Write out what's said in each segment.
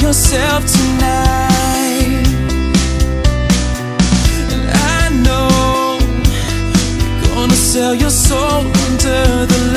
yourself tonight. And I know you're gonna sell your soul under the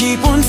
keep on